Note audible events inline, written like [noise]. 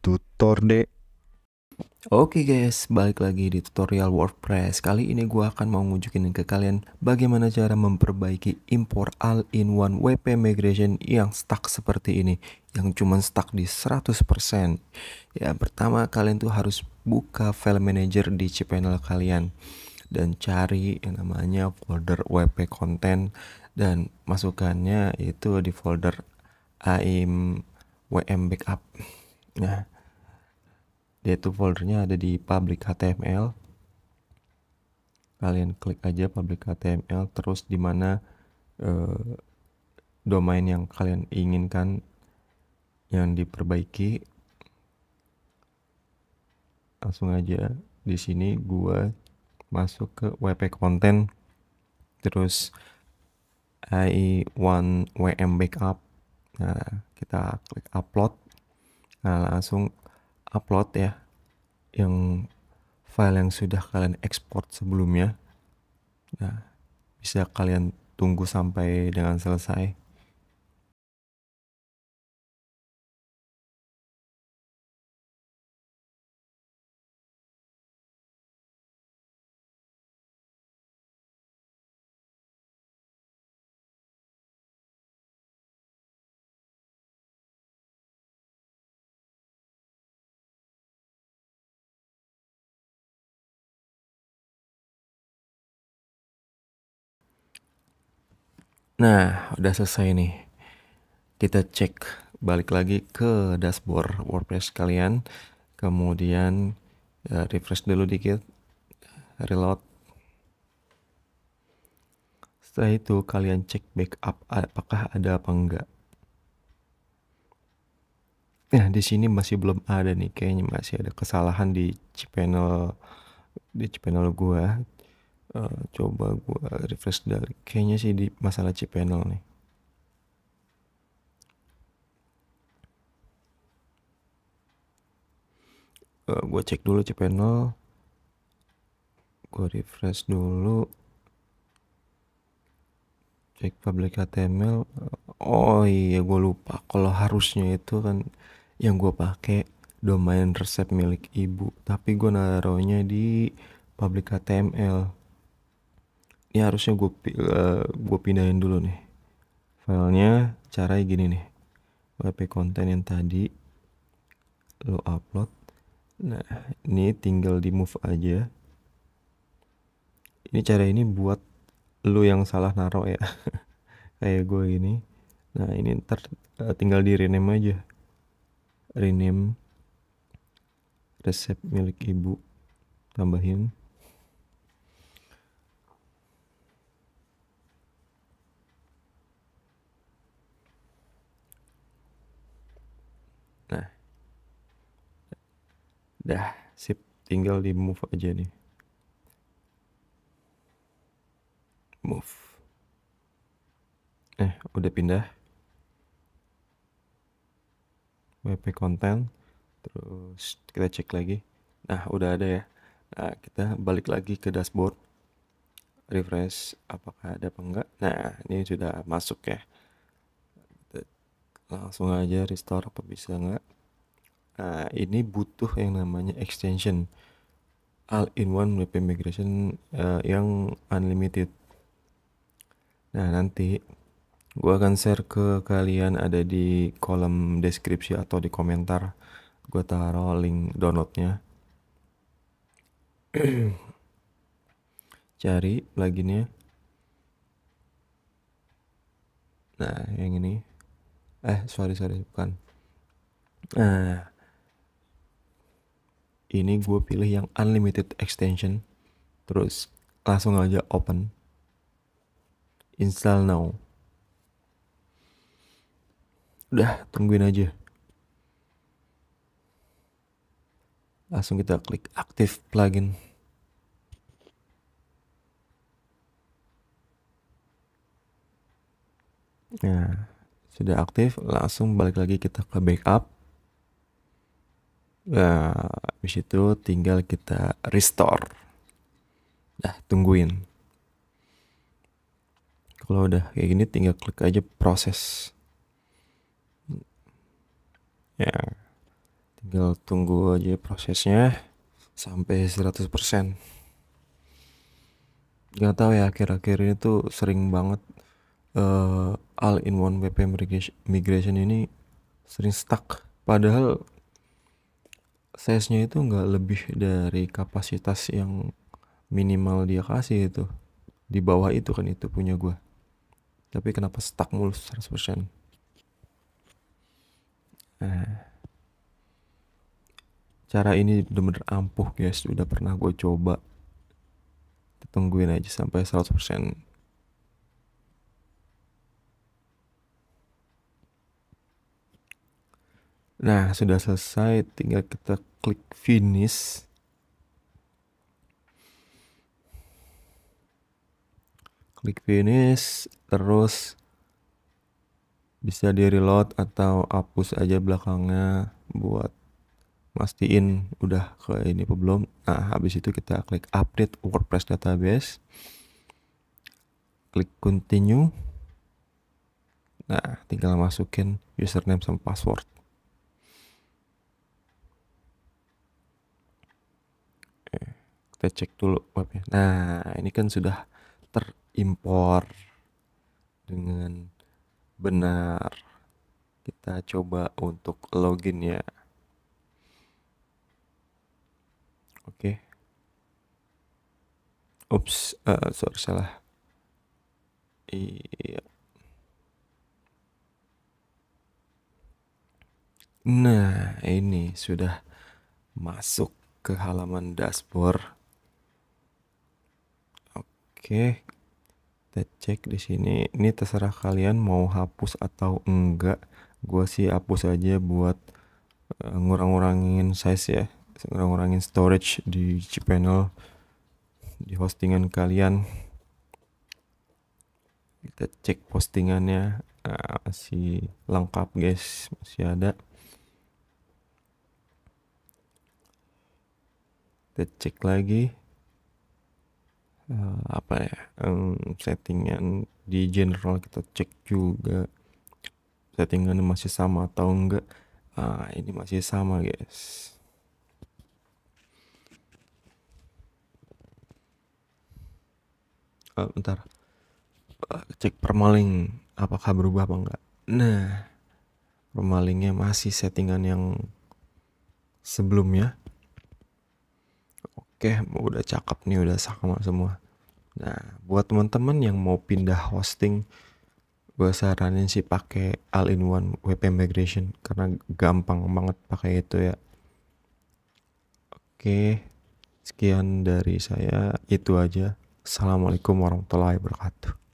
Tutor dek. Oke guys, balik lagi di tutorial WordPress. Kali ini gua akan mau nunjukin ke kalian bagaimana cara memperbaiki import all-in-one WP migration yang stuck seperti ini, yang cuma stuck di 100%. Ya, pertama kalian tuh harus buka file manager di cPanel kalian dan cari yang namanya folder WP content dan masukannya itu di folder aim WM backup. Nah, yaitu foldernya ada di public HTML kalian klik aja public HTML terus di mana eh, domain yang kalian inginkan yang diperbaiki. Langsung aja di sini gua masuk ke WP content terus AI1 WM backup nah kita klik upload. Nah langsung upload ya yang file yang sudah kalian ekspor sebelumnya. Nah bisa kalian tunggu sampai dengan selesai Nah, udah selesai nih. Kita cek balik lagi ke dashboard WordPress kalian. Kemudian ya, refresh dulu dikit. Reload. Setelah itu kalian cek backup apakah ada apa enggak. Nah, di sini masih belum ada nih, kayaknya masih ada kesalahan di cPanel di cPanel gua uh, coba gua refresh dari kayaknya sih di masalah cPanel nih. Uh, gua cek dulu cPanel gua refresh dulu. Cek public HTML oh iya gue lupa kalau harusnya itu kan yang gue pakai domain resep milik ibu. Tapi gue naruhnya di public HTML ini harusnya gue uh, gue pindahin dulu nih. Filenya caranya gini nih. Wp konten yang tadi lo upload. Nah ini tinggal di move aja. Ini cara ini buat lo yang salah naruh ya. [laughs] Kayak gue gini nah ini ntar uh, tinggal di rename aja. Rename resep milik ibu. Tambahin Dah, sip. Tinggal di move aja nih. Move. Eh, udah pindah. WP content. Terus kita cek lagi. Nah, udah ada ya. Nah, kita balik lagi ke dashboard. Refresh apakah ada apa enggak. Nah, ini sudah masuk ya. Langsung aja restore apa bisa enggak. Nah, ini butuh yang namanya extension all-in-one WP migration uh, yang unlimited. Nah, nanti gua akan share ke kalian ada di kolom deskripsi atau di komentar. Gua taruh link downloadnya. [clears throat] Cari pluginnya. Nah, yang ini. Eh, sorry sorry bukan. Nah, ini gue pilih yang unlimited extension. Terus langsung aja open. Install now. Udah tungguin aja. Langsung kita klik aktif plugin. Nah sudah aktif langsung balik lagi kita ke backup Nah, habis itu tinggal kita restore. Dah, tungguin. Kalau udah kayak gini tinggal klik aja proses. ya tinggal tunggu aja prosesnya sampai 100% nggak tahu ya akhir-akhir ini tuh sering banget uh, all in one WP migration ini sering stuck padahal size-nya itu nggak lebih dari kapasitas yang minimal dia kasih itu. Di bawah itu kan itu punya gue tapi kenapa stuck mulu 100% nah cara ini bener-bener ampuh guys. Udah pernah gue coba. Tungguin aja sampai 100% nah sudah selesai tinggal kita klik finish. Klik finish terus bisa di reload atau hapus aja belakangnya buat mastiin udah ke ini apa belum. Nah habis itu kita klik update WordPress database. Klik continue. Nah tinggal masukin username sama password kita cek dulu webnya nah ini kan sudah terimpor dengan benar kita coba untuk login ya Oke. Ups, uh, sorry salah. Iya. Nah, ini sudah masuk ke halaman dashboard. Oke. Kita cek di sini. Ini terserah kalian mau hapus atau enggak. Gua sih hapus aja buat uh, ngurang-ngurangin size ya ngurangin storage di cPanel di hostingan kalian kita cek postingannya nah, masih lengkap guys masih ada kita cek lagi uh, apa ya um, settingan di general kita cek juga. Settingannya masih sama atau enggak? Ah ini masih sama guys. Uh, bentar. Uh, cek permaling. Apakah berubah apa enggak? Nah permalingnya masih settingan yang sebelumnya oke udah cakep nih udah sama semua. Nah buat teman-teman yang mau pindah hosting gue saranin sih pakai all in one WP migration karena gampang banget pakai itu ya. Oke sekian dari saya. Itu aja. Assalamualaikum warahmatullahi wabarakatuh.